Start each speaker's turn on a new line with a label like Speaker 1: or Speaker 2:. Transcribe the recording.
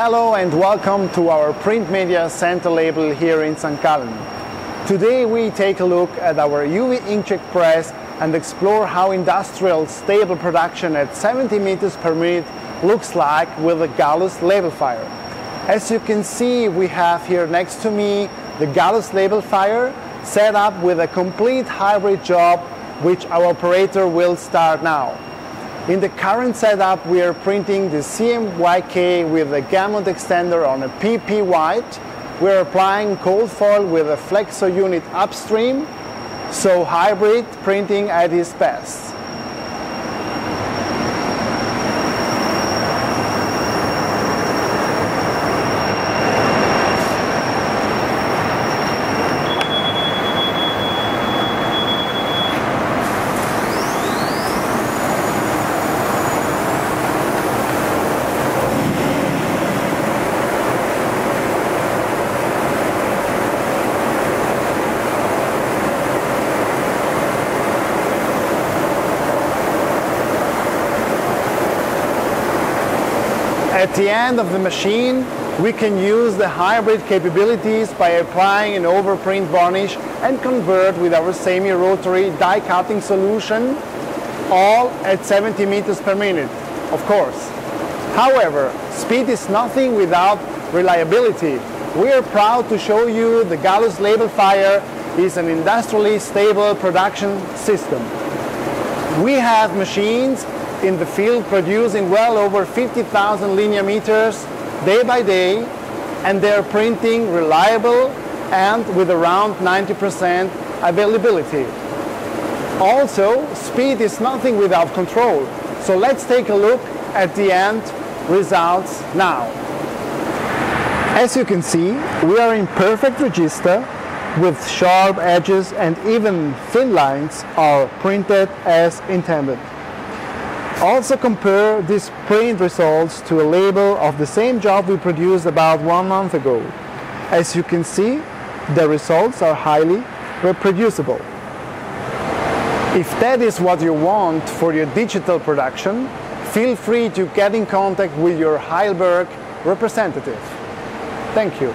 Speaker 1: Hello and welcome to our print media center label here in St. Gallen. Today we take a look at our UV inkjet press and explore how industrial stable production at 70 meters per minute looks like with a Gallus Labelfire. As you can see we have here next to me the Gallus Labelfire set up with a complete hybrid job which our operator will start now. In the current setup, we are printing the CMYK with a gamut extender on a PP white. We're applying cold foil with a flexo unit upstream, so hybrid printing at its best. At the end of the machine, we can use the hybrid capabilities by applying an overprint varnish and convert with our semi-rotary die cutting solution, all at 70 meters per minute, of course. However, speed is nothing without reliability. We are proud to show you the Gallus Labelfire is an industrially stable production system. We have machines in the field producing well over 50,000 linear meters day by day and they're printing reliable and with around 90% availability. Also, speed is nothing without control. So let's take a look at the end results now. As you can see, we are in perfect register with sharp edges and even thin lines are printed as intended. Also compare these print results to a label of the same job we produced about one month ago. As you can see, the results are highly reproducible. If that is what you want for your digital production, feel free to get in contact with your Heidelberg representative. Thank you.